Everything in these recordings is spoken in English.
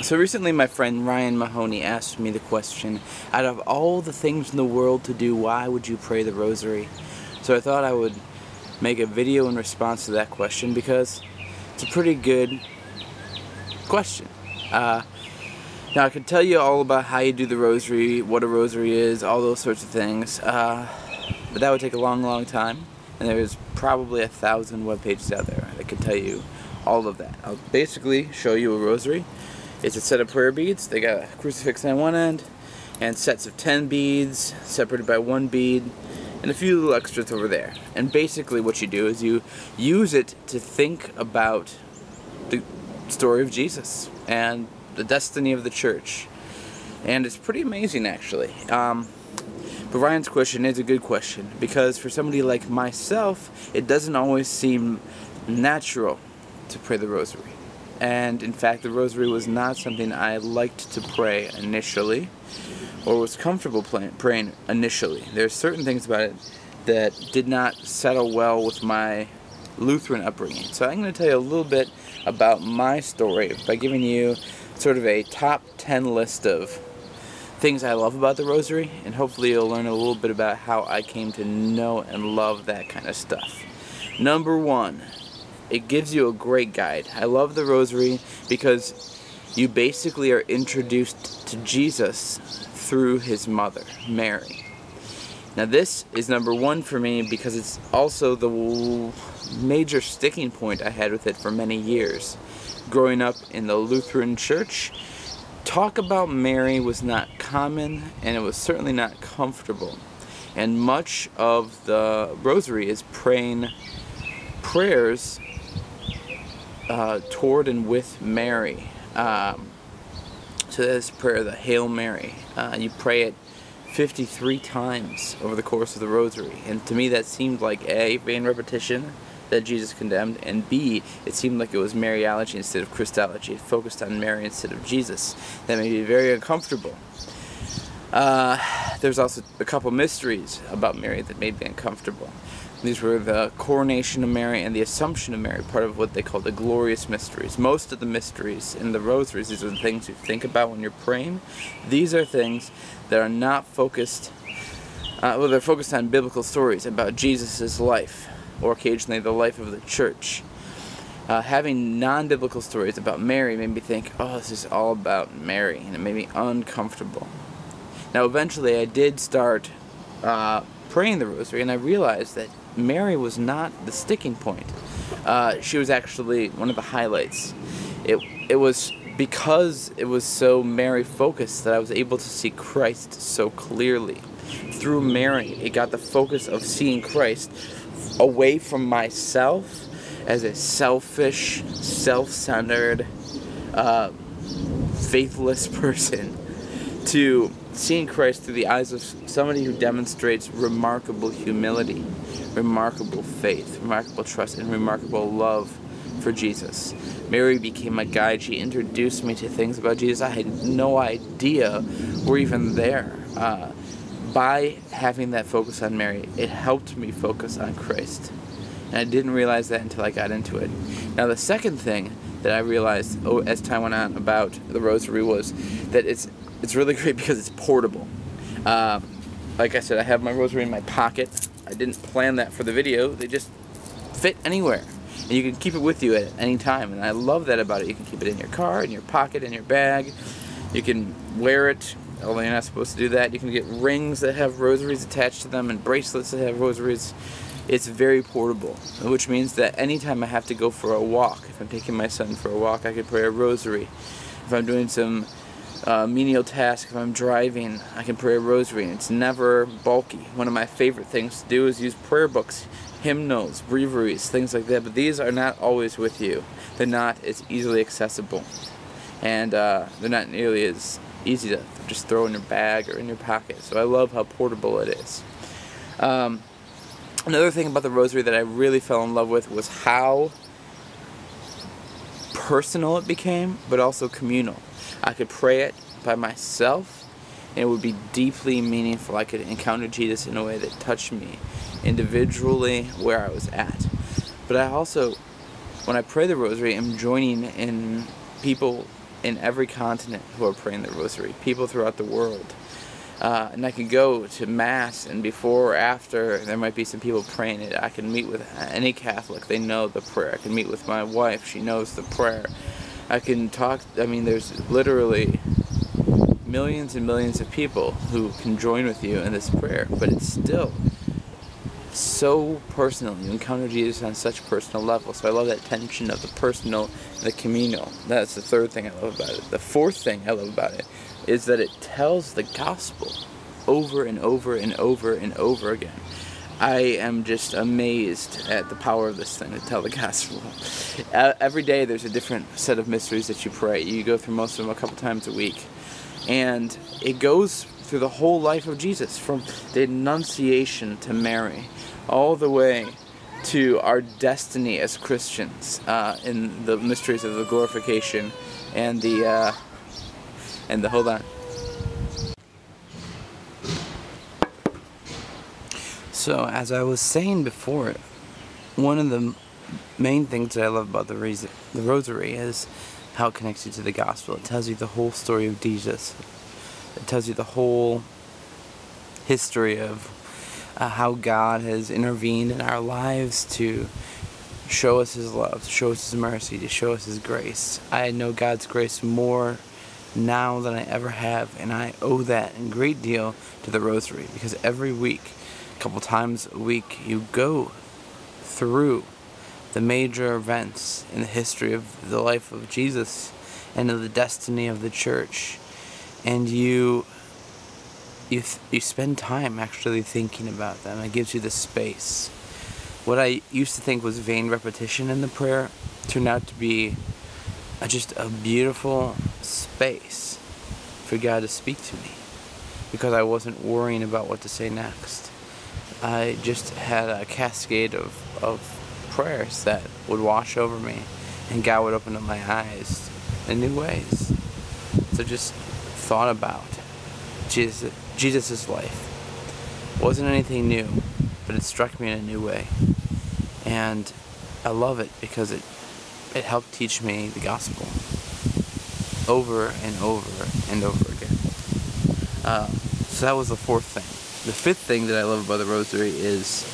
So recently, my friend Ryan Mahoney asked me the question out of all the things in the world to do, why would you pray the rosary? So I thought I would make a video in response to that question because it's a pretty good question. Uh, now, I could tell you all about how you do the rosary, what a rosary is, all those sorts of things, uh, but that would take a long, long time, and there's probably a thousand web pages out there that could tell you all of that. I'll basically show you a rosary it's a set of prayer beads. They got a crucifix on one end and sets of 10 beads separated by one bead and a few little extras over there. And basically what you do is you use it to think about the story of Jesus and the destiny of the church. And it's pretty amazing actually. Um, but Ryan's question is a good question because for somebody like myself, it doesn't always seem natural to pray the rosary and in fact the rosary was not something I liked to pray initially or was comfortable praying initially. There are certain things about it that did not settle well with my Lutheran upbringing. So I'm going to tell you a little bit about my story by giving you sort of a top 10 list of things I love about the rosary and hopefully you'll learn a little bit about how I came to know and love that kind of stuff. Number one, it gives you a great guide. I love the rosary because you basically are introduced to Jesus through his mother, Mary. Now this is number one for me because it's also the major sticking point I had with it for many years. Growing up in the Lutheran church, talk about Mary was not common and it was certainly not comfortable. And much of the rosary is praying prayers uh, toward and with Mary. Um, so this prayer, the Hail Mary. Uh, you pray it 53 times over the course of the rosary. And to me that seemed like A, vain repetition that Jesus condemned, and B, it seemed like it was Mariology instead of Christology. It focused on Mary instead of Jesus. That made me very uncomfortable. Uh, there's also a couple mysteries about Mary that made me uncomfortable. These were the coronation of Mary and the Assumption of Mary, part of what they call the glorious mysteries. Most of the mysteries in the rosaries, these are the things you think about when you're praying. These are things that are not focused, uh, well, they're focused on biblical stories about Jesus' life, or occasionally the life of the church. Uh, having non-biblical stories about Mary made me think, oh, this is all about Mary, and it made me uncomfortable. Now, eventually, I did start uh, praying the rosary, and I realized that Mary was not the sticking point. Uh, she was actually one of the highlights. It, it was because it was so Mary focused that I was able to see Christ so clearly. Through Mary, it got the focus of seeing Christ away from myself as a selfish, self centered, uh, faithless person to seeing Christ through the eyes of somebody who demonstrates remarkable humility, remarkable faith, remarkable trust, and remarkable love for Jesus. Mary became my guide. She introduced me to things about Jesus I had no idea were even there. Uh, by having that focus on Mary, it helped me focus on Christ. And I didn't realize that until I got into it. Now, the second thing that I realized oh, as time went on about the rosary was that it's it's really great because it's portable. Uh, like I said, I have my rosary in my pocket. I didn't plan that for the video. They just fit anywhere. And you can keep it with you at any time. And I love that about it. You can keep it in your car, in your pocket, in your bag. You can wear it, although you're not supposed to do that. You can get rings that have rosaries attached to them and bracelets that have rosaries. It's very portable, which means that anytime I have to go for a walk, if I'm taking my son for a walk, I can pray a rosary. If I'm doing some uh, menial task, if I'm driving, I can pray a rosary. and It's never bulky. One of my favorite things to do is use prayer books, hymnals, breviaries, things like that. But these are not always with you. They're not as easily accessible. And uh, they're not nearly as easy to just throw in your bag or in your pocket. So I love how portable it is. Um, another thing about the rosary that I really fell in love with was how personal it became, but also communal. I could pray it by myself and it would be deeply meaningful. I could encounter Jesus in a way that touched me individually where I was at. But I also, when I pray the rosary, am joining in people in every continent who are praying the rosary, people throughout the world. Uh, and I can go to Mass, and before or after, there might be some people praying it. I can meet with any Catholic, they know the prayer. I can meet with my wife, she knows the prayer. I can talk, I mean, there's literally millions and millions of people who can join with you in this prayer, but it's still so personal. You encounter Jesus on such personal level. So I love that tension of the personal and the communal. That's the third thing I love about it. The fourth thing I love about it is that it tells the gospel over and over and over and over again. I am just amazed at the power of this thing to tell the gospel. Every day there's a different set of mysteries that you pray. You go through most of them a couple times a week. And it goes through the whole life of Jesus, from the Annunciation to Mary, all the way to our destiny as Christians uh, in the mysteries of the glorification and the uh, and the hold on. So as I was saying before, one of the main things that I love about the reason, the Rosary is how it connects you to the Gospel. It tells you the whole story of Jesus. It tells you the whole history of uh, how God has intervened in our lives to show us His love, to show us His mercy, to show us His grace. I know God's grace more now than I ever have, and I owe that in great deal to the Rosary because every week, a couple times a week, you go through the major events in the history of the life of Jesus and of the destiny of the church, and you you you spend time actually thinking about them. It gives you the space. What I used to think was vain repetition in the prayer turned out to be a, just a beautiful space for God to speak to me because I wasn't worrying about what to say next. I just had a cascade of, of prayers that would wash over me and God would open up my eyes in new ways. So just thought about Jesus Jesus' life. Wasn't anything new, but it struck me in a new way. And I love it because it it helped teach me the gospel over and over and over again. Uh, so that was the fourth thing. The fifth thing that I love about the rosary is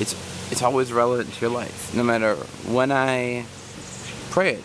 it's it's always relevant to your life. No matter when I pray it,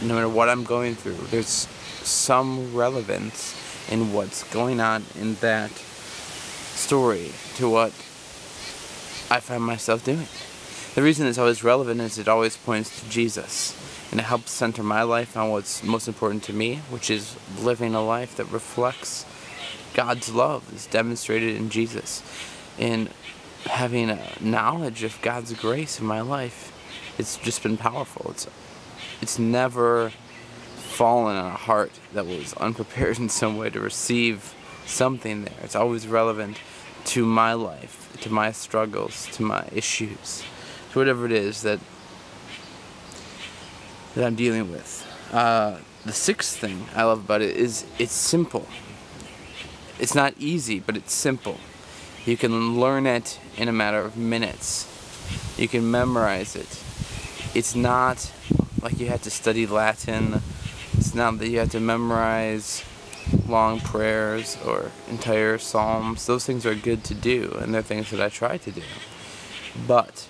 no matter what I'm going through, there's some relevance in what's going on in that story to what I find myself doing. The reason it's always relevant is it always points to Jesus and it helps center my life on what's most important to me, which is living a life that reflects God's love is demonstrated in Jesus. And having a knowledge of God's grace in my life, it's just been powerful. It's it's never fallen on a heart that was unprepared in some way to receive something there. It's always relevant to my life, to my struggles, to my issues, to whatever it is that that I'm dealing with. Uh, the sixth thing I love about it is it's simple. It's not easy, but it's simple. You can learn it in a matter of minutes. You can memorize it. It's not like you have to study Latin it's not that you have to memorize long prayers or entire psalms. Those things are good to do, and they're things that I try to do. But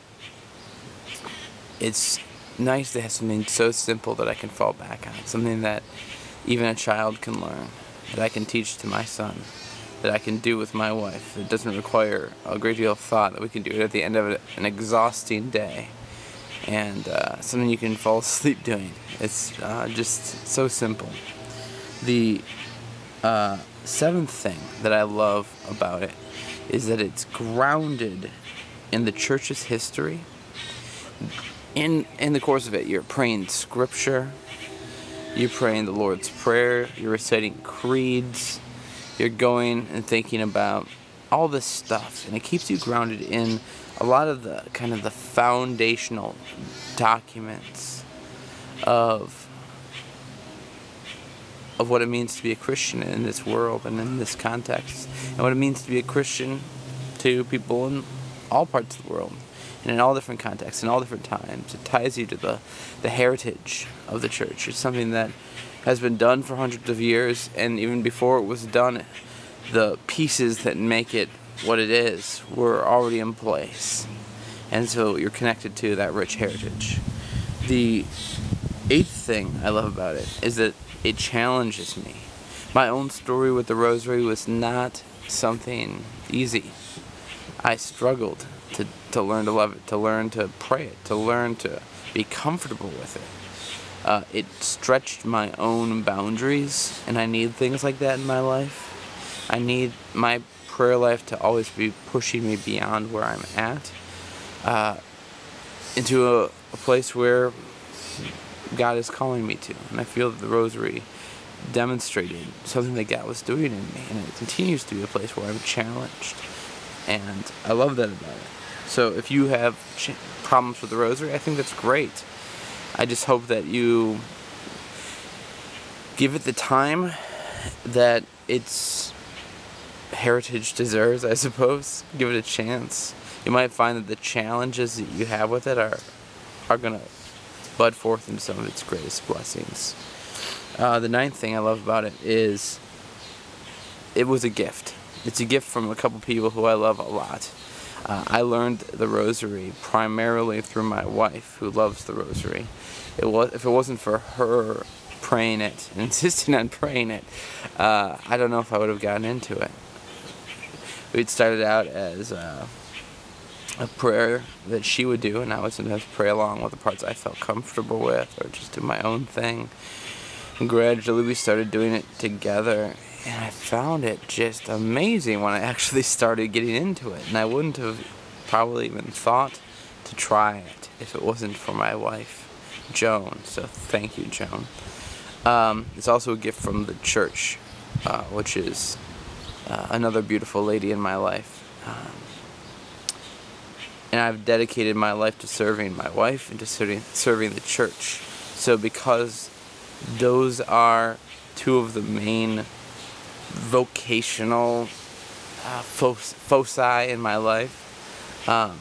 it's nice to have something so simple that I can fall back on, something that even a child can learn, that I can teach to my son, that I can do with my wife. It doesn't require a great deal of thought, that we can do it at the end of an exhausting day and uh, something you can fall asleep doing. It's uh, just so simple. The uh, seventh thing that I love about it is that it's grounded in the church's history. In in the course of it, you're praying scripture, you're praying the Lord's Prayer, you're reciting creeds, you're going and thinking about all this stuff, and it keeps you grounded in a lot of the kind of the foundational documents of of what it means to be a Christian in this world and in this context, and what it means to be a Christian to people in all parts of the world and in all different contexts in all different times. It ties you to the the heritage of the church. It's something that has been done for hundreds of years, and even before it was done, the pieces that make it what it is we're already in place. And so you're connected to that rich heritage. The eighth thing I love about it is that it challenges me. My own story with the rosary was not something easy. I struggled to, to learn to love it, to learn to pray it, to learn to be comfortable with it. Uh, it stretched my own boundaries, and I need things like that in my life. I need my prayer life to always be pushing me beyond where I'm at uh, into a, a place where God is calling me to. And I feel that the Rosary demonstrated something that God was doing in me, and it continues to be a place where I'm challenged. And I love that about it. So if you have problems with the Rosary, I think that's great. I just hope that you give it the time that its heritage deserves, I suppose. Give it a chance. You might find that the challenges that you have with it are are gonna bud forth into some of its greatest blessings. Uh, the ninth thing I love about it is it was a gift. It's a gift from a couple people who I love a lot. Uh, I learned the rosary primarily through my wife, who loves the rosary. It was if it wasn't for her praying it, insisting on praying it, uh, I don't know if I would have gotten into it. We'd started out as uh, a prayer that she would do, and I would sometimes pray along with the parts I felt comfortable with, or just do my own thing. And gradually, we started doing it together, and I found it just amazing when I actually started getting into it. And I wouldn't have probably even thought to try it if it wasn't for my wife, Joan. So thank you, Joan. Um, it's also a gift from the church, uh, which is uh, another beautiful lady in my life. Um, and I've dedicated my life to serving my wife and to serving, the church. So because those are two of the main vocational uh, foci in my life, um,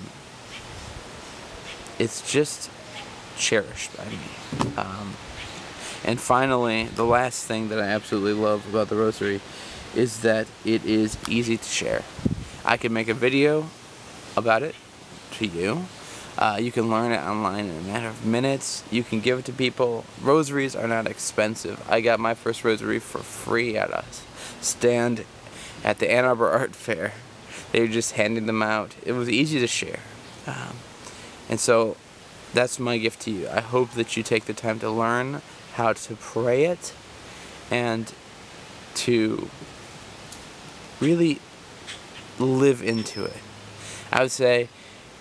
it's just cherished by me. Um, and finally, the last thing that I absolutely love about the Rosary is that it is easy to share. I can make a video about it to you. Uh, you can learn it online in a matter of minutes. You can give it to people. Rosaries are not expensive. I got my first rosary for free at a stand at the Ann Arbor Art Fair. They were just handing them out. It was easy to share. Um, and so that's my gift to you. I hope that you take the time to learn how to pray it and to really live into it. I would say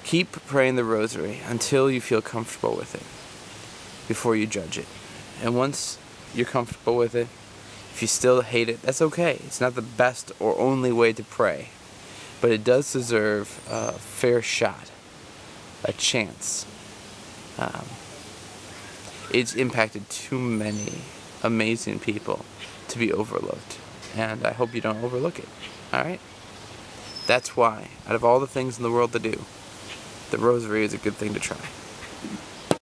keep praying the rosary until you feel comfortable with it before you judge it. And once you're comfortable with it, if you still hate it, that's okay. It's not the best or only way to pray, but it does deserve a fair shot, a chance. Um, it's impacted too many amazing people to be overlooked, and I hope you don't overlook it. All right? That's why, out of all the things in the world to do, the rosary is a good thing to try.